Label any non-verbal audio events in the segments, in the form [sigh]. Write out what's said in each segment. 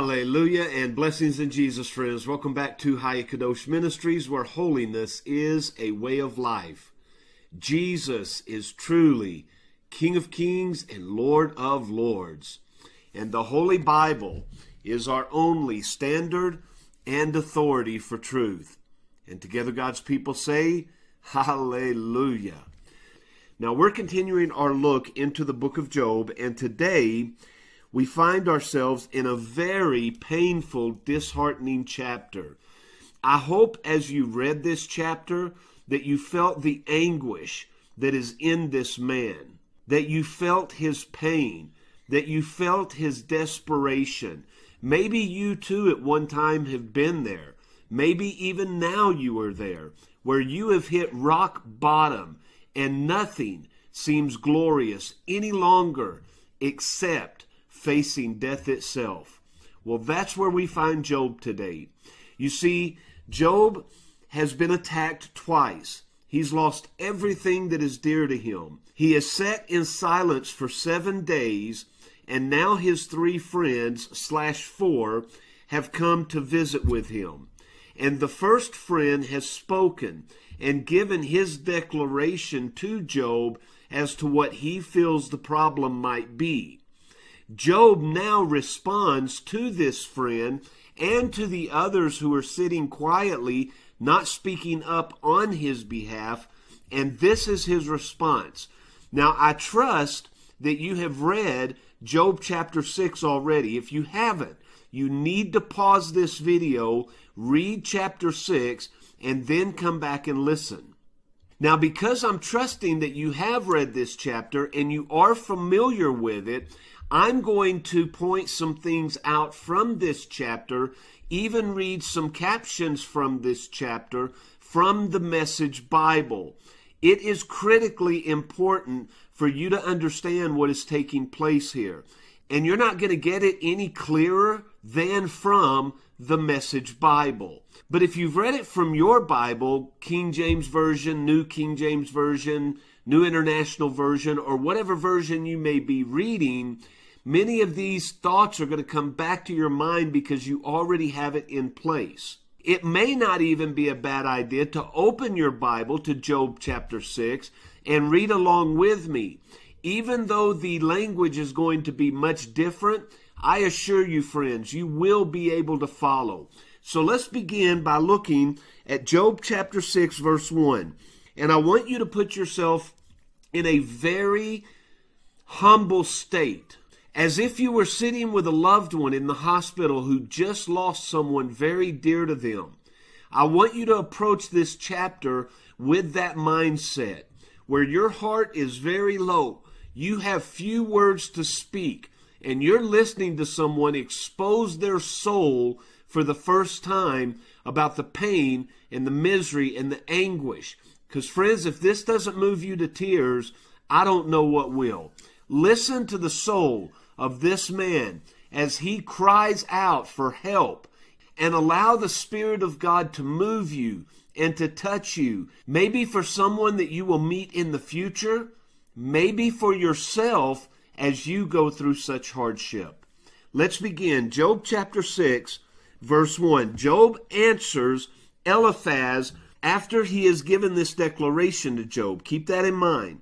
Hallelujah and blessings in Jesus, friends. Welcome back to Hayakadosh Kadosh Ministries, where holiness is a way of life. Jesus is truly King of Kings and Lord of Lords. And the Holy Bible is our only standard and authority for truth. And together, God's people say, Hallelujah. Now, we're continuing our look into the book of Job, and today we find ourselves in a very painful, disheartening chapter. I hope as you read this chapter that you felt the anguish that is in this man, that you felt his pain, that you felt his desperation. Maybe you too at one time have been there. Maybe even now you are there, where you have hit rock bottom and nothing seems glorious any longer except facing death itself. Well, that's where we find Job today. You see, Job has been attacked twice. He's lost everything that is dear to him. He is sat in silence for seven days, and now his three friends, slash four, have come to visit with him. And the first friend has spoken and given his declaration to Job as to what he feels the problem might be. Job now responds to this friend and to the others who are sitting quietly, not speaking up on his behalf, and this is his response. Now, I trust that you have read Job chapter 6 already. If you haven't, you need to pause this video, read chapter 6, and then come back and listen. Now, because I'm trusting that you have read this chapter and you are familiar with it, I'm going to point some things out from this chapter, even read some captions from this chapter from the Message Bible. It is critically important for you to understand what is taking place here. And you're not going to get it any clearer than from the Message Bible. But if you've read it from your Bible, King James Version, New King James Version, New International Version, or whatever version you may be reading, Many of these thoughts are going to come back to your mind because you already have it in place. It may not even be a bad idea to open your Bible to Job chapter 6 and read along with me. Even though the language is going to be much different, I assure you, friends, you will be able to follow. So let's begin by looking at Job chapter 6, verse 1. And I want you to put yourself in a very humble state as if you were sitting with a loved one in the hospital who just lost someone very dear to them. I want you to approach this chapter with that mindset where your heart is very low. You have few words to speak, and you're listening to someone expose their soul for the first time about the pain and the misery and the anguish. Because, friends, if this doesn't move you to tears, I don't know what will. Listen to the soul of this man as he cries out for help and allow the Spirit of God to move you and to touch you. Maybe for someone that you will meet in the future, maybe for yourself as you go through such hardship. Let's begin. Job chapter 6, verse 1. Job answers Eliphaz after he has given this declaration to Job. Keep that in mind.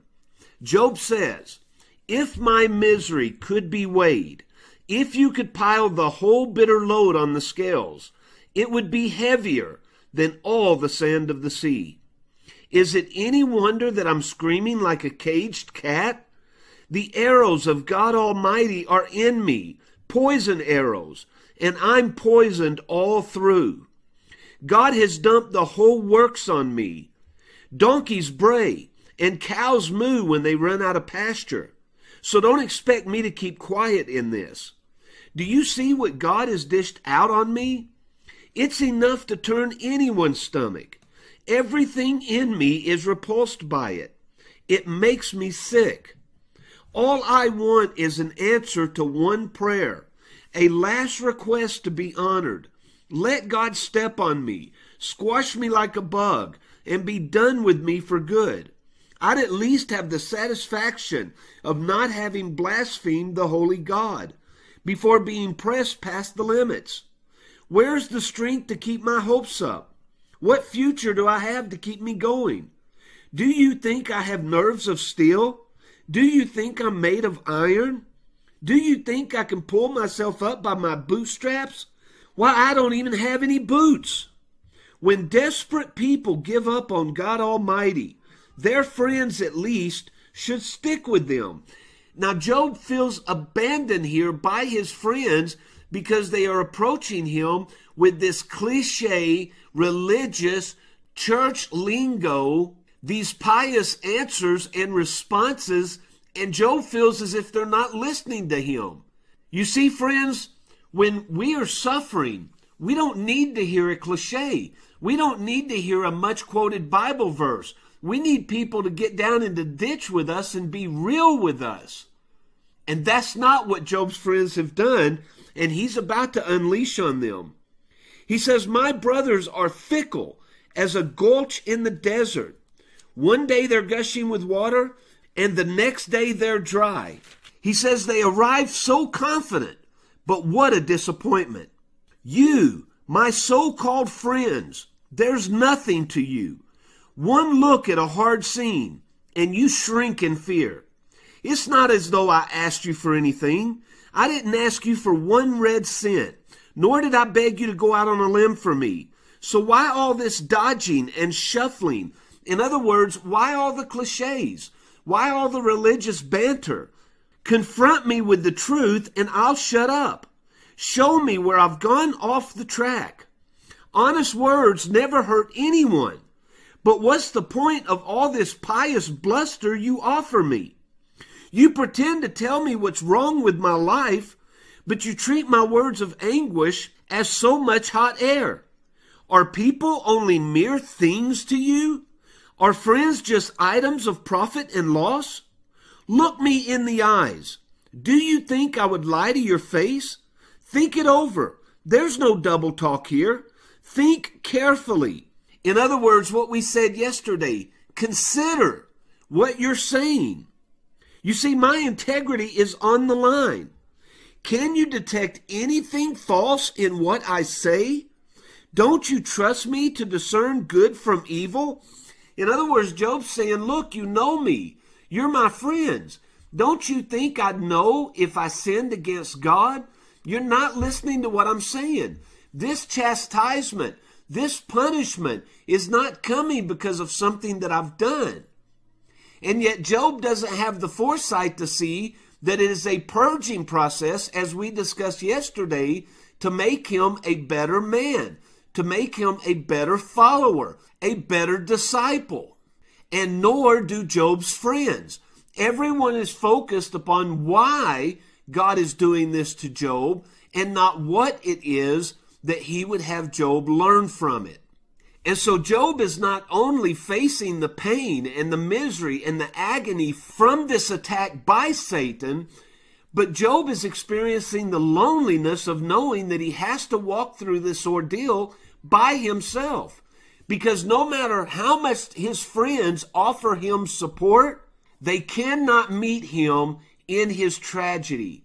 Job says, if my misery could be weighed, if you could pile the whole bitter load on the scales, it would be heavier than all the sand of the sea. Is it any wonder that I'm screaming like a caged cat? The arrows of God Almighty are in me, poison arrows, and I'm poisoned all through. God has dumped the whole works on me. Donkeys bray, and cows moo when they run out of pasture. So don't expect me to keep quiet in this. Do you see what God has dished out on me? It's enough to turn anyone's stomach. Everything in me is repulsed by it. It makes me sick. All I want is an answer to one prayer, a last request to be honored. Let God step on me, squash me like a bug, and be done with me for good. I'd at least have the satisfaction of not having blasphemed the holy God. before being pressed past the limits? Where's the strength to keep my hopes up? What future do I have to keep me going? Do you think I have nerves of steel? Do you think I'm made of iron? Do you think I can pull myself up by my bootstraps? Why, I don't even have any boots. When desperate people give up on God Almighty, their friends at least should stick with them. Now, Job feels abandoned here by his friends because they are approaching him with this cliche, religious, church lingo, these pious answers and responses, and Job feels as if they're not listening to him. You see, friends, when we are suffering, we don't need to hear a cliche. We don't need to hear a much quoted Bible verse. We need people to get down in the ditch with us and be real with us. And that's not what Job's friends have done, and he's about to unleash on them. He says, My brothers are fickle as a gulch in the desert. One day they're gushing with water, and the next day they're dry. He says they arrive so confident, but what a disappointment. You, my so called friends, there's nothing to you. One look at a hard scene, and you shrink in fear. It's not as though I asked you for anything. I didn't ask you for one red cent, nor did I beg you to go out on a limb for me. So why all this dodging and shuffling? In other words, why all the cliches? Why all the religious banter? Confront me with the truth and I'll shut up. Show me where I've gone off the track. Honest words never hurt anyone. But what's the point of all this pious bluster you offer me? You pretend to tell me what's wrong with my life, but you treat my words of anguish as so much hot air. Are people only mere things to you? Are friends just items of profit and loss? Look me in the eyes. Do you think I would lie to your face? Think it over. There's no double talk here. Think carefully. In other words, what we said yesterday, consider what you're saying. You see, my integrity is on the line. Can you detect anything false in what I say? Don't you trust me to discern good from evil? In other words, Job's saying, Look, you know me. You're my friends. Don't you think I'd know if I sinned against God? You're not listening to what I'm saying. This chastisement, this punishment is not coming because of something that I've done. And yet, Job doesn't have the foresight to see that it is a purging process, as we discussed yesterday, to make him a better man, to make him a better follower, a better disciple. And nor do Job's friends. Everyone is focused upon why God is doing this to Job and not what it is that he would have Job learn from it. And so Job is not only facing the pain and the misery and the agony from this attack by Satan, but Job is experiencing the loneliness of knowing that he has to walk through this ordeal by himself. Because no matter how much his friends offer him support, they cannot meet him in his tragedy.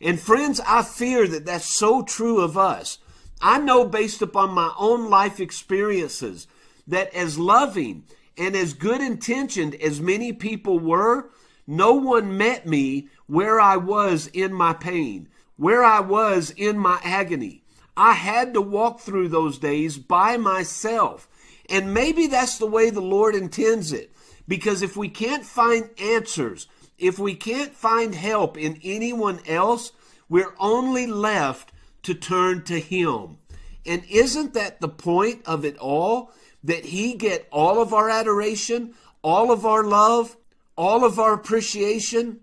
And friends, I fear that that's so true of us. I know based upon my own life experiences that as loving and as good intentioned as many people were, no one met me where I was in my pain, where I was in my agony. I had to walk through those days by myself. And maybe that's the way the Lord intends it. Because if we can't find answers, if we can't find help in anyone else, we're only left to turn to Him. And isn't that the point of it all? That He get all of our adoration, all of our love, all of our appreciation?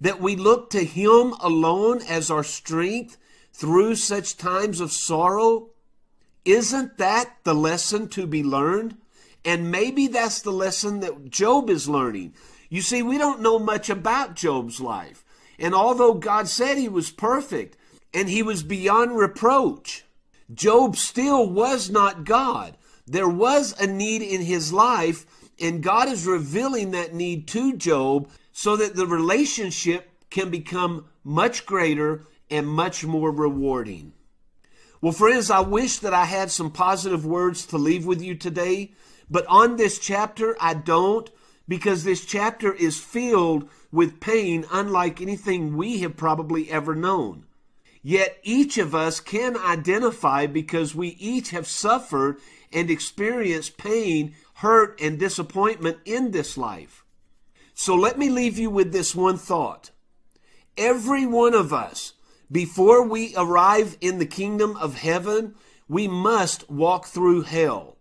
That we look to Him alone as our strength through such times of sorrow? Isn't that the lesson to be learned? And maybe that's the lesson that Job is learning. You see, we don't know much about Job's life. And although God said he was perfect and he was beyond reproach, Job still was not God. There was a need in his life, and God is revealing that need to Job so that the relationship can become much greater and much more rewarding. Well, friends, I wish that I had some positive words to leave with you today, but on this chapter, I don't because this chapter is filled with pain unlike anything we have probably ever known. Yet each of us can identify because we each have suffered and experienced pain, hurt, and disappointment in this life. So let me leave you with this one thought. Every one of us, before we arrive in the kingdom of heaven, we must walk through hell.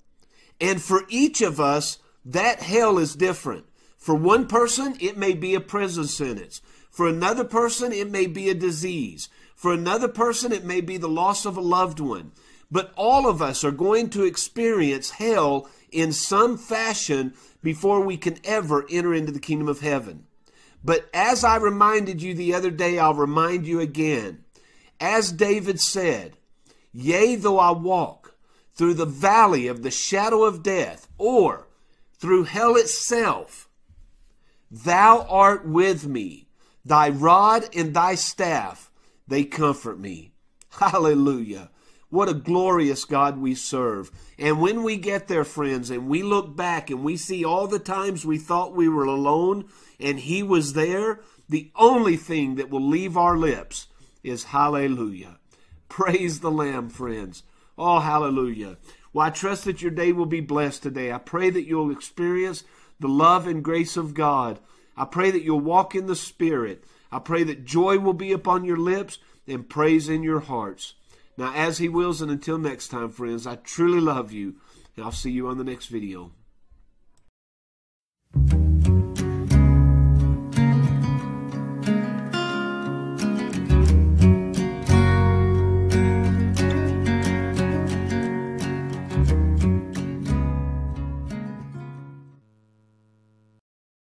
And for each of us, that hell is different. For one person, it may be a prison sentence. For another person, it may be a disease. For another person, it may be the loss of a loved one. But all of us are going to experience hell in some fashion before we can ever enter into the kingdom of heaven. But as I reminded you the other day, I'll remind you again. As David said, Yea, though I walk through the valley of the shadow of death, or through hell itself, thou art with me. Thy rod and thy staff, they comfort me. [laughs] Hallelujah. What a glorious God we serve. And when we get there, friends, and we look back and we see all the times we thought we were alone and He was there, the only thing that will leave our lips is hallelujah. Praise the Lamb, friends. Oh, hallelujah. Well, I trust that your day will be blessed today. I pray that you'll experience the love and grace of God. I pray that you'll walk in the Spirit. I pray that joy will be upon your lips and praise in your hearts. Now, as He wills, and until next time, friends, I truly love you, and I'll see you on the next video.